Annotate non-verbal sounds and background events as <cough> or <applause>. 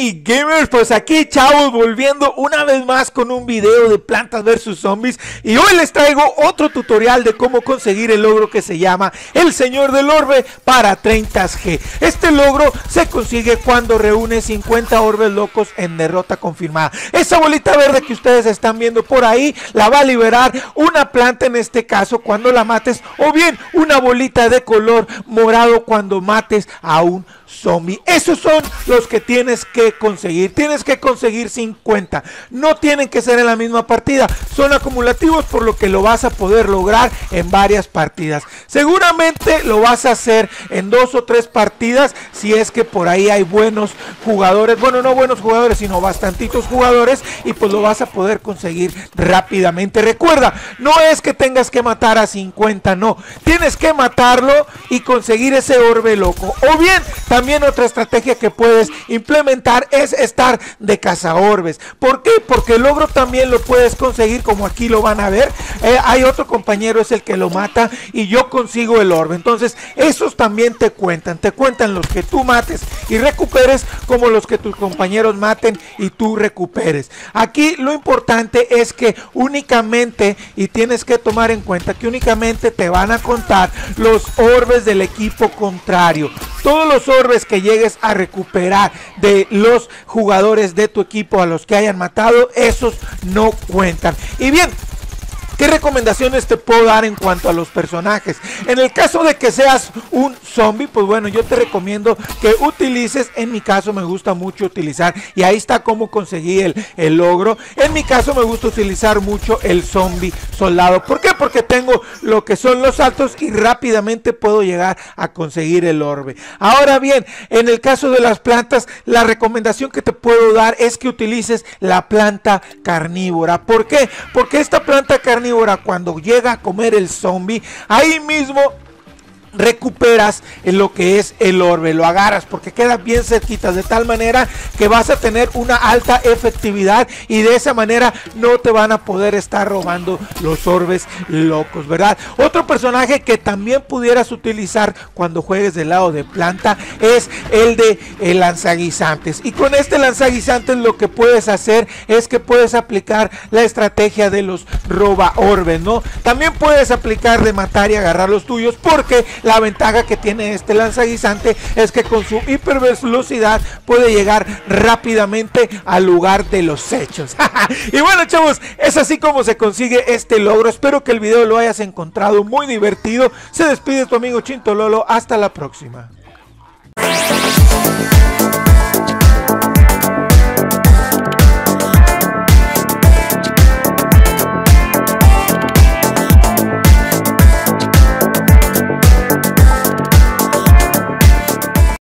mi gamers, pues aquí chavos volviendo una vez más con un video de plantas versus zombies y hoy les traigo otro tutorial de cómo conseguir el logro que se llama el señor del orbe para 30G. Este logro se consigue cuando reúne 50 orbes locos en derrota confirmada. Esa bolita verde que ustedes están viendo por ahí la va a liberar una planta en este caso cuando la mates o bien una bolita de color morado cuando mates a un zombie. Esos son los que tienes que conseguir. Tienes que conseguir 50. No tienen que ser en la misma partida. Son acumulativos por lo que lo vas a poder lograr en varias partidas. Seguramente lo vas a hacer en dos o tres partidas si es que por ahí hay buenos jugadores. Bueno, no buenos jugadores, sino bastantitos jugadores y pues lo vas a poder conseguir rápidamente. Recuerda, no es que tengas que matar a 50, no. Tienes que matarlo y conseguir ese orbe loco. O bien, también otra estrategia que puedes implementar es estar de cazaorbes. ¿Por qué? Porque el logro también lo puedes conseguir como aquí lo van a ver. Eh, hay otro compañero es el que lo mata y yo consigo el orbe. Entonces esos también te cuentan. Te cuentan los que tú mates y recuperes como los que tus compañeros maten y tú recuperes. Aquí lo importante es que únicamente y tienes que tomar en cuenta que únicamente te van a contar los orbes del equipo contrario. Todos los orbes que llegues a recuperar de los jugadores de tu equipo a los que hayan matado, esos no cuentan. Y bien, ¿Qué recomendaciones te puedo dar en cuanto a los personajes? En el caso de que seas un zombie, pues bueno, yo te recomiendo que utilices, en mi caso me gusta mucho utilizar, y ahí está cómo conseguí el, el logro. En mi caso me gusta utilizar mucho el zombie soldado. ¿Por qué? Porque tengo lo que son los saltos y rápidamente puedo llegar a conseguir el orbe. Ahora bien, en el caso de las plantas, la recomendación que te puedo dar es que utilices la planta carnívora. ¿Por qué? Porque esta planta carnívora cuando llega a comer el zombie, ahí mismo recuperas en lo que es el orbe, lo agarras porque queda bien cerquita de tal manera que vas a tener una alta efectividad y de esa manera no te van a poder estar robando los orbes locos, ¿verdad? Otro personaje que también pudieras utilizar cuando juegues del lado de planta es el de el lanzaguisantes y con este lanzaguisantes lo que puedes hacer es que puedes aplicar la estrategia de los roba orbes, ¿no? También puedes aplicar de matar y agarrar los tuyos porque la ventaja que tiene este lanzaguisante es que con su hipervelocidad puede llegar rápidamente al lugar de los hechos. <laughs> y bueno, chavos, es así como se consigue este logro. Espero que el video lo hayas encontrado muy divertido. Se despide tu amigo Chinto Lolo. Hasta la próxima.